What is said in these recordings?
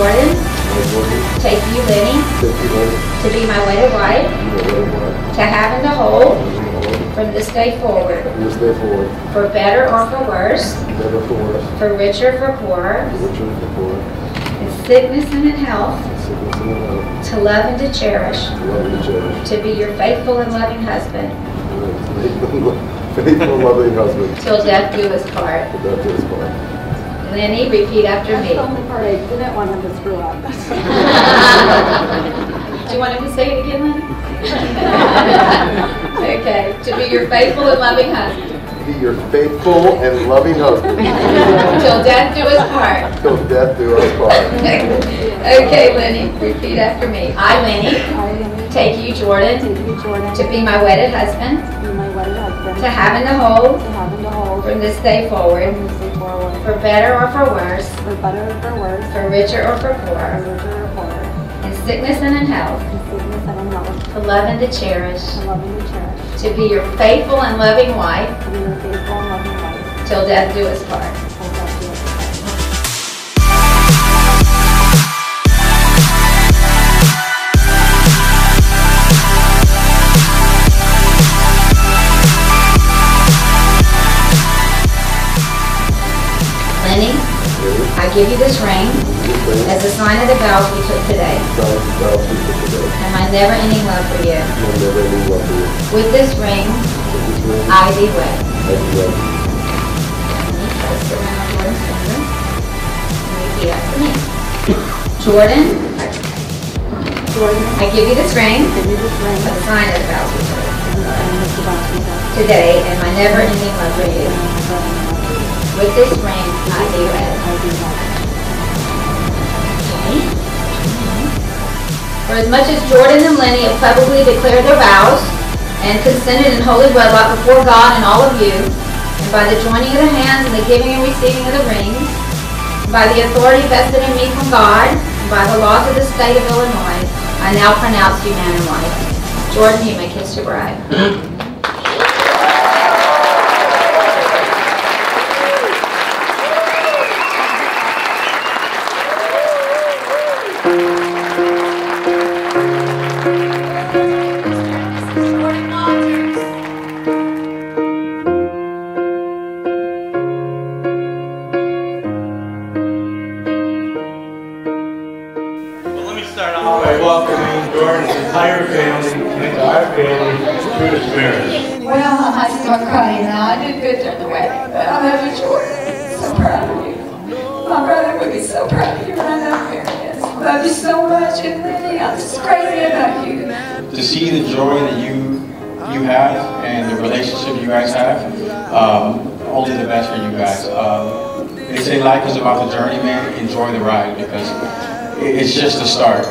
Linnie, take you, Linnie, to be my wedded wife, you know, whatever, to have and to hold from this day forward, from this day forward, for better or for worse, for richer, or for poorer, richer for poor, in sickness and in health, sickness and health, to love and to cherish, to love and cherish. to be your faithful and loving husband, Faithful, loving husband, till death do us part. to death do us part. Linnie, repeat after That's me. the only part I didn't want him to screw up. Do you want him to say it again, Linnie? Okay, to be your faithful and loving husband, Be your faithful and loving husband, till death do us part. till death do us part. Okay, Linnie, repeat after me. I, Linnie, I, Amy, take you, Jordan, take you, Jordan, to be my wedded husband, to be my wedded husband, to have and to hold to have and to hold from this day forward, from this day forward, for better or for worse, for better or for worse, for richer or for for poorer, richer or poorer, in sickness and in health, in sickness and in health, to love and to cherish, to love and to cherish, to be your faithful and loving wife, to be your faithful and loving wife, till death do us part. Give you this ring as a sign of the vows we took today and my never-ending love for you. With this ring, I be wed. Jordan, Jordan, I give you this ring a sign of the vows we took today and my never-ending love for you. With this ring. I do as much as Jordan and Linnie have publicly declared their vows and consented in holy wedlock before God and all of you, and by the joining of the hands and the giving and receiving of the rings, by the authority vested in me from God, and by the laws of the state of Illinois, I now pronounce you man and wife. Jordan, you may kiss your bride. Family into our family through this marriage. Well, I start crying now. I did good during the wedding, but I love you, Jordan. So proud of you. My brother would be so proud of you, and I know Mary is. Love you so much, and Linnie, I'm just crazy about you. to see the joy that you you have and the relationship you guys have, um, only the best for you guys. Um, they say life is about the journey, man. Enjoy the ride because it's just the start.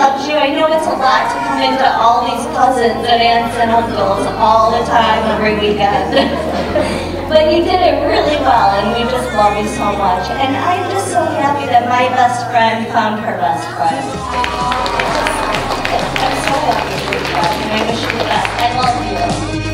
You. I know it's a lot to come into all these cousins and aunts and uncles all the time every weekend. but you did it really well and we just love you so much. And I'm just so happy that my best friend found her best friend. I'm so happy for you and I wish you the best. I love you.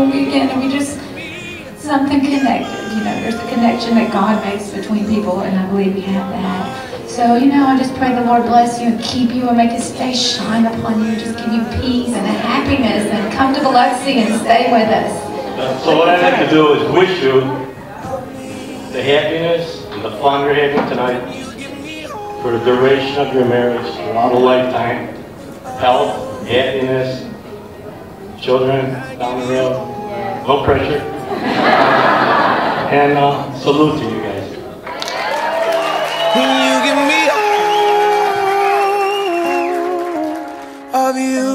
And we just, something connected, you know, there's a connection that God makes between people, and I believe we have that. So, you know, I just pray the Lord bless you and keep you and make his face shine upon you, just give you peace and happiness, and come to Biloxi and stay with us. So what I'd like to do is wish you the happiness and the fun you're having tonight for the duration of your marriage, throughout a lifetime, health, happiness, children down the road. no pressure. and uh, salute to you guys. Can you give me all of you?